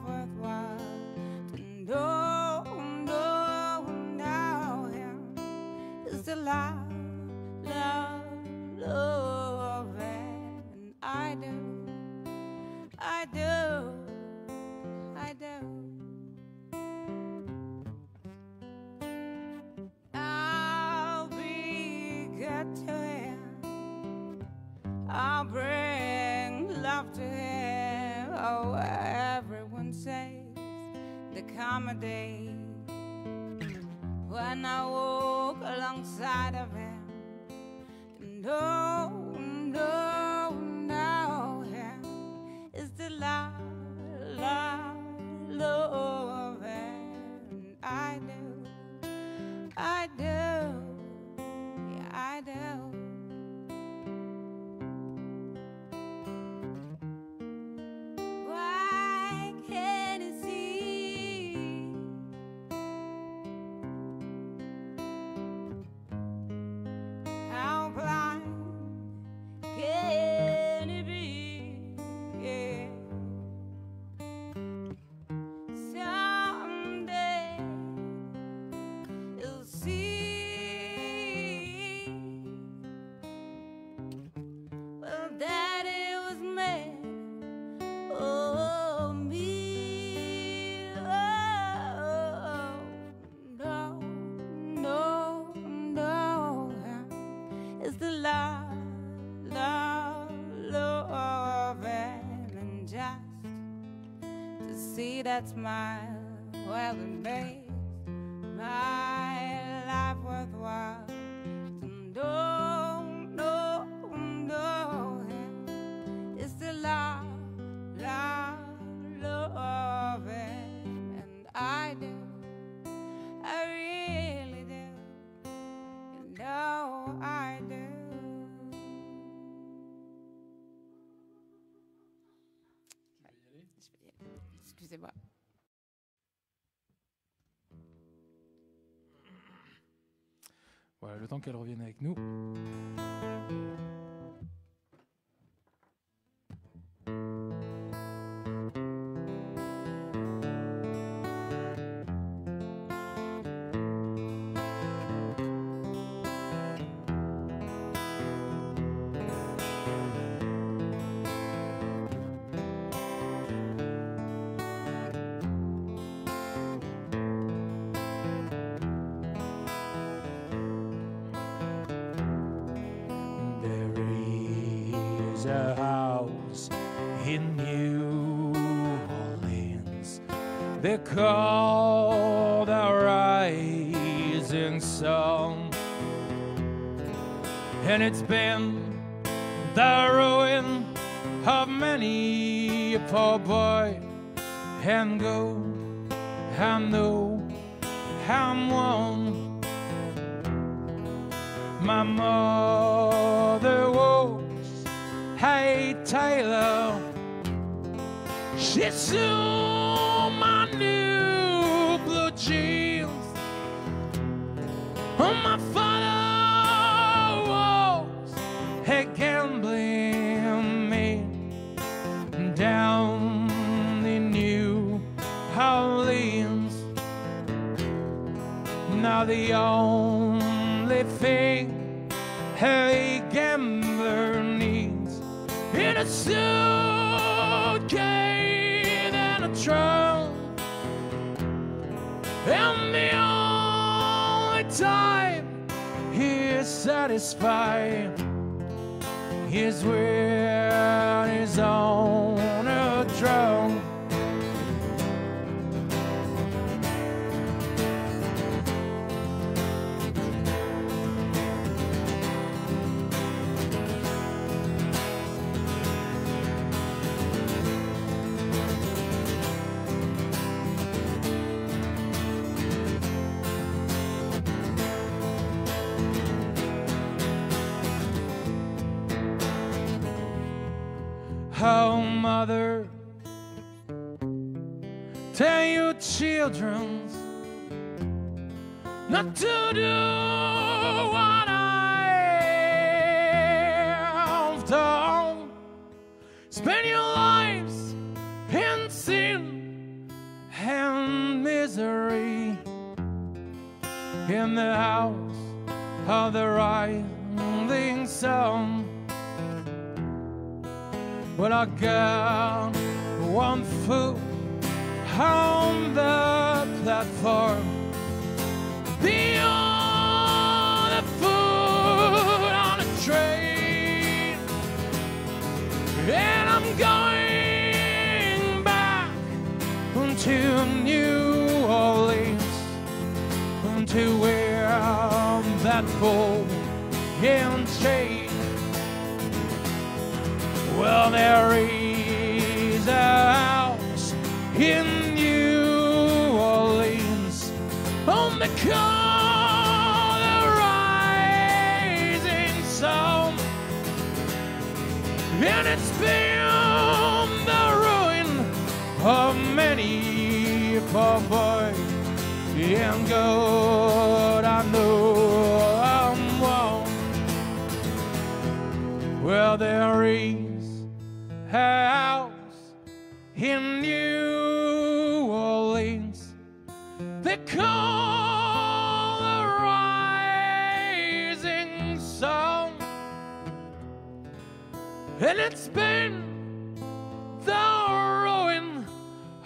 worthwhile to know, know, know him is the love, love, love, and I do, I do, I do. I'll be good to him. I'll bring there come a day when I walk alongside that smile, well, it makes Voilà, le temps qu'elle revienne avec nous. A house in New Orleans. They call the rising sun. And it's been the ruin of many a poor boy. And go, I know I'm one. My mother Hey tailor. She saw a suitcase and a trunk. And the only time he is satisfied is when he's on a drunk. mother. Tell your children not to do what I've done. Spend your lives in sin and misery in the house of the rising sun. Well, I got one foot on the platform, the other foot on a train, and I'm going back to New Orleans, to where that bull can chain. Well, there is a house in New Orleans on the color rising sun, and it's been the ruin of many poor boy. And God, I know I'm wrong. Well, there is house in New Orleans. They call the rising sun, and it's been the ruin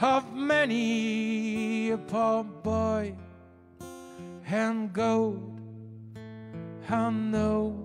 of many a poor boy and gold. I know